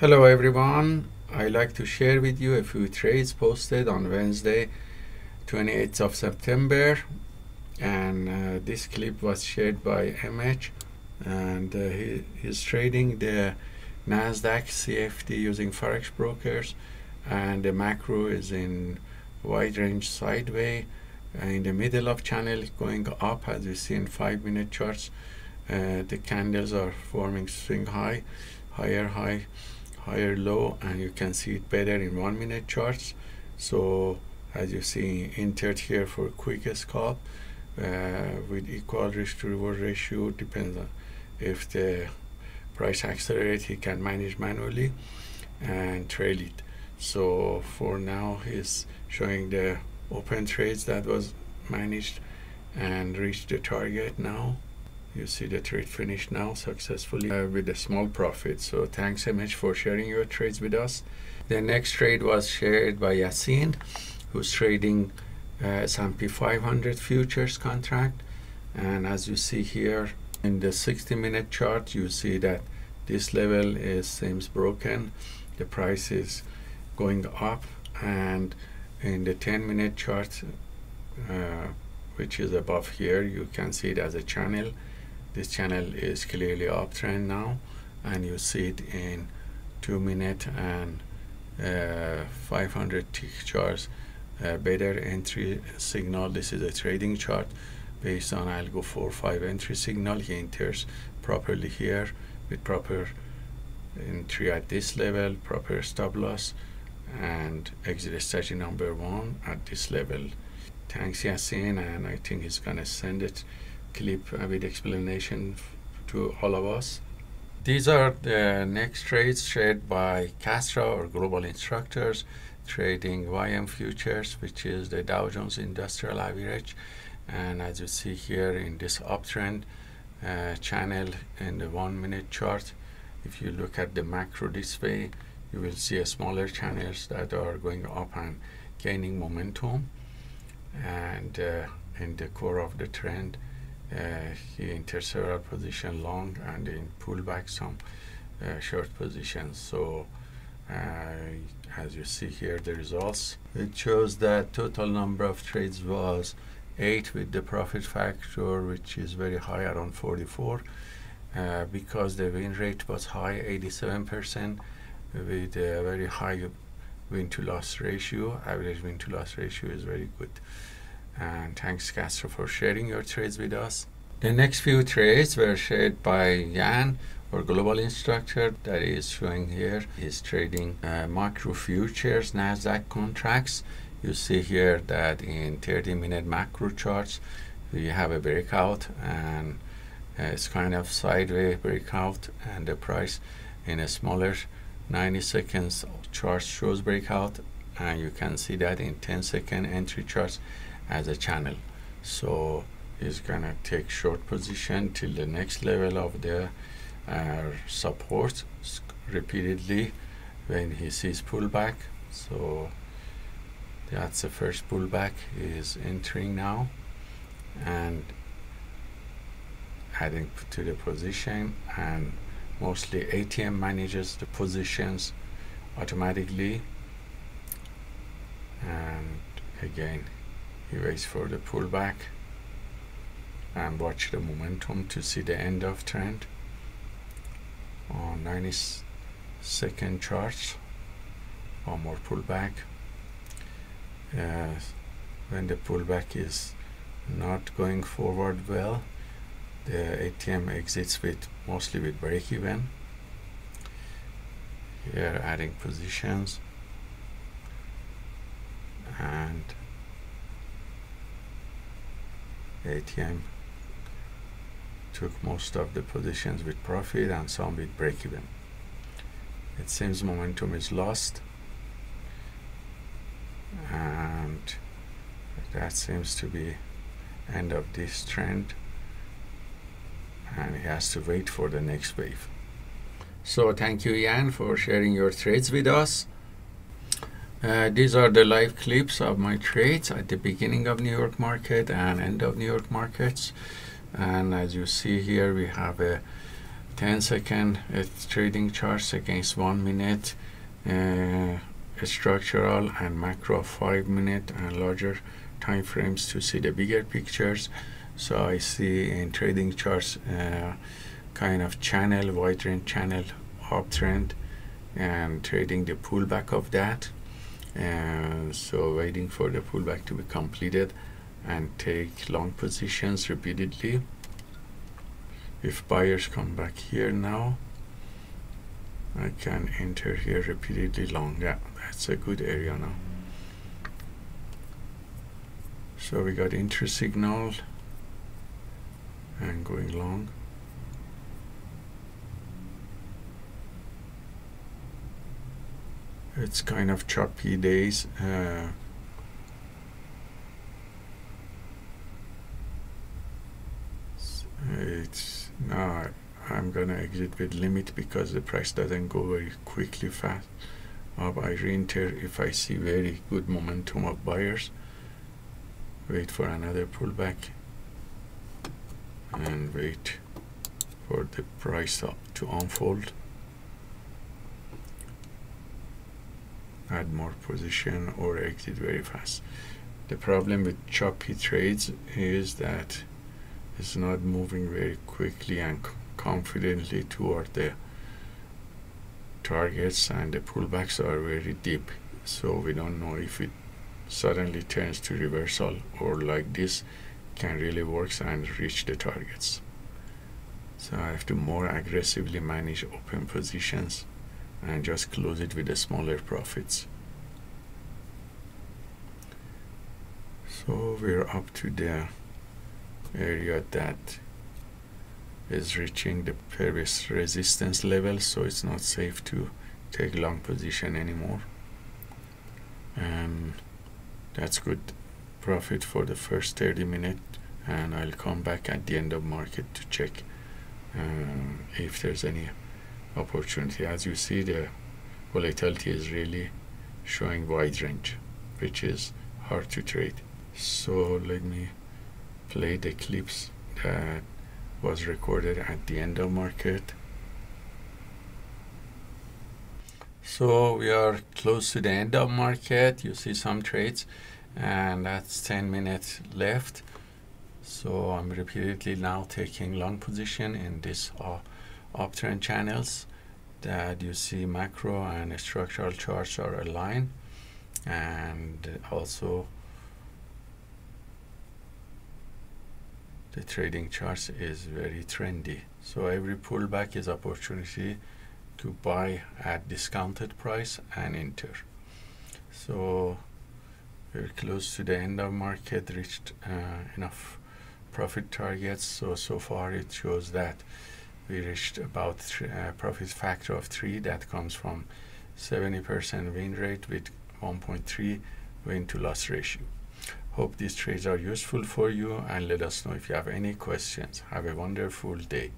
Hello everyone. I like to share with you a few trades posted on Wednesday, 28th of September, and uh, this clip was shared by MH, and uh, he is trading the Nasdaq CFD using forex brokers, and the macro is in wide range sideways, in the middle of channel going up as you see in five minute charts. Uh, the candles are forming swing high, higher high higher low and you can see it better in one minute charts. So as you see entered here for quickest call uh, with equal risk to reward ratio depends on if the price accelerates he can manage manually and trail it. So for now he's showing the open trades that was managed and reached the target now you see the trade finished now successfully uh, with a small profit. So thanks MH for sharing your trades with us. The next trade was shared by Yasin who's trading uh, S&P 500 futures contract. And as you see here in the 60 minute chart you see that this level is seems broken. The price is going up and in the 10 minute chart uh, which is above here you can see it as a channel this channel is clearly uptrend now and you see it in two minute and uh, 500 tick charts uh, better entry signal. This is a trading chart based on algo 4 5 entry signal. He enters properly here with proper entry at this level proper stop loss and exit strategy number one at this level. Thanks Yasin and I think he's gonna send it clip with explanation to all of us. These are the next trades shared by Castra or Global Instructors trading YM futures, which is the Dow Jones Industrial Average. And as you see here in this uptrend uh, channel in the one minute chart, if you look at the macro display, you will see a smaller channels that are going up and gaining momentum. And uh, in the core of the trend, he enters several position long and then pull back some uh, short positions so uh, as you see here the results it shows that total number of trades was 8 with the profit factor which is very high around 44 uh, because the win rate was high 87% with a very high win to loss ratio. Average win to loss ratio is very good and thanks Castro for sharing your trades with us. The next few trades were shared by Jan, our global instructor that is showing here. He's trading uh, macro futures Nasdaq contracts. You see here that in 30 minute macro charts we have a breakout and uh, it's kind of sideways breakout and the price in a smaller 90 seconds chart shows breakout and you can see that in 10 second entry charts as a channel. So it's gonna take short position till the next level of the uh, support repeatedly. When he sees pullback so that's the first pullback. Is entering now. And adding to the position and mostly ATM manages the positions automatically. And again he waits for the pullback and watch the momentum to see the end of trend. On 90 second charts one more pullback. Uh, when the pullback is not going forward well the ATM exits with mostly with break even. Here adding positions and ATM took most of the positions with profit and some with break even. It seems momentum is lost and that seems to be end of this trend and he has to wait for the next wave. So thank you Jan for sharing your trades with us. Uh, these are the live clips of my trades at the beginning of New York market and end of New York markets. And as you see here, we have a 10 second uh, trading charts against one minute uh, structural and macro 5 minute and larger time frames to see the bigger pictures so I see in trading charts uh, kind of channel wide range channel uptrend and trading the pullback of that and so waiting for the pullback to be completed and take long positions repeatedly. If buyers come back here now I can enter here repeatedly long. Yeah that's a good area now. So we got interest signal and going long it's kind of choppy days uh, it's now I'm gonna exit with limit because the price doesn't go very quickly fast. Up I re-enter if I see very good momentum of buyers. Wait for another pullback and wait for the price up to unfold add more position or exit very fast. The problem with choppy trades is that it's not moving very quickly and confidently toward the targets and the pullbacks are very deep. So we don't know if it suddenly turns to reversal or like this can really works and reach the targets. So I have to more aggressively manage open positions and just close it with the smaller profits. So we're up to the area that is reaching the previous resistance level so it's not safe to take long position anymore. And that's good profit for the first 30 minutes and I'll come back at the end of market to check uh, if there's any opportunity. As you see the volatility is really showing wide range which is hard to trade. So let me play the clips that was recorded at the end of market. So we are close to the end of market. You see some trades and that's 10 minutes left. So I'm repeatedly now taking long position in this uh, uptrend channels that you see macro and structural charts are aligned and also the trading charts is very trendy. So every pullback is opportunity to buy at discounted price and enter. So we're close to the end of market reached uh, enough profit targets. So so far it shows that we reached about uh, profit factor of 3 that comes from 70% win rate with 1.3 win to loss ratio. Hope these trades are useful for you and let us know if you have any questions. Have a wonderful day